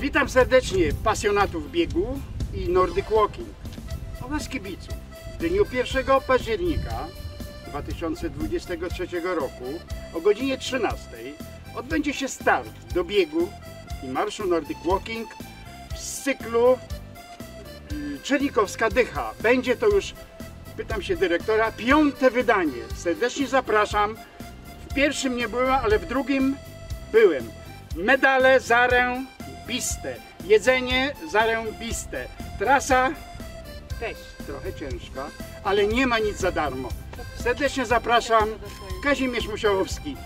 Witam serdecznie pasjonatów biegu i Nordic Walking oraz kibiców. W dniu 1 października 2023 roku o godzinie 13 odbędzie się start do biegu i marszu Nordic Walking z cyklu y, Czernikowska Dycha. Będzie to już, pytam się dyrektora, piąte wydanie. Serdecznie zapraszam. W pierwszym nie byłem, ale w drugim byłem. Medale zarębiste. Jedzenie zarębiste. Trasa też trochę ciężka, ale nie ma nic za darmo. Serdecznie zapraszam. Kazimierz Musiałowski.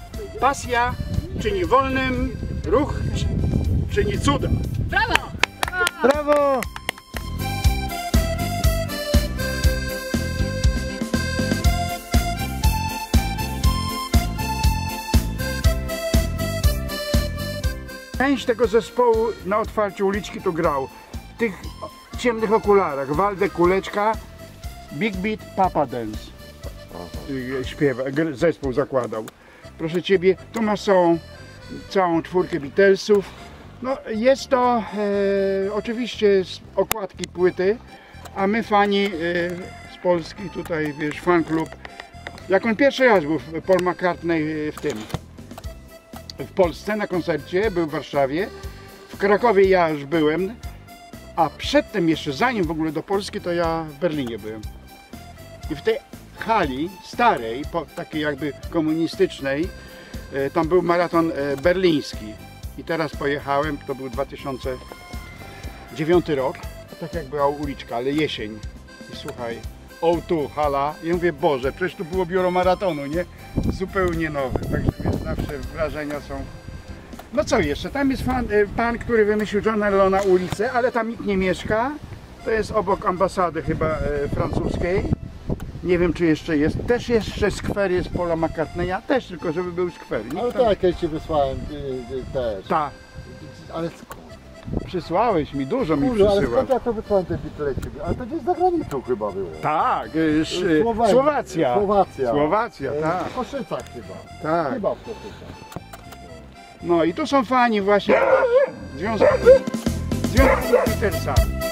Pasja czyni wolnym, ruch czyni cuda. Brawo! Brawo! Część tego zespołu na otwarciu uliczki tu grał. W tych ciemnych okularach. Waldek Kuleczka, Big Beat, Papa Dance. Y, Śpiewa, gr- zespół zakładał. Proszę Ciebie, tu masz całą, całą czwórkę Beatlesów. No, jest to e, oczywiście z okładki płyty, a my fani e, z Polski, tutaj wiesz, fan klub. Jak on pierwszy raz był Paul McCartney e, w tym, w Polsce na koncercie, był w Warszawie. W Krakowie ja już byłem, a przedtem jeszcze, zanim w ogóle do Polski, to ja w Berlinie byłem. I w tej hali starej, takiej jakby komunistycznej, e, tam był maraton e, berliński. I teraz pojechałem, to był 2009 rok, tak jak była uliczka, ale jesień. I słuchaj, o tu, hala. I ja mówię, Boże, przecież tu było biuro maratonu, nie? Zupełnie nowe, także wiesz, zawsze wrażenia są... No co jeszcze, tam jest fan, y, pan, który wymyślił Johna Lennona ulicę, ale tam nikt nie mieszka. To jest obok ambasady chyba e, francuskiej. Nie wiem, czy jeszcze jest. Też jeszcze skwer jest Paula McCartneya, też tylko, żeby był skwer. Nikt Ale tam- tak, ja ci wysłałem y, y, też. Ta, Ale? Przysłałeś mi, dużo mi Kurde, ale przysyłał. skąd ja to wysłałem te bitleci? Ale to gdzieś za granicą chyba było. Tak, y, sz- Słowenii. Słowacja. Słowacja. Słowacja, E, tak. W Koszycach chyba. Tak. Chyba w Koszycach. No i tu są fani właśnie związani, związani z Beatlesami.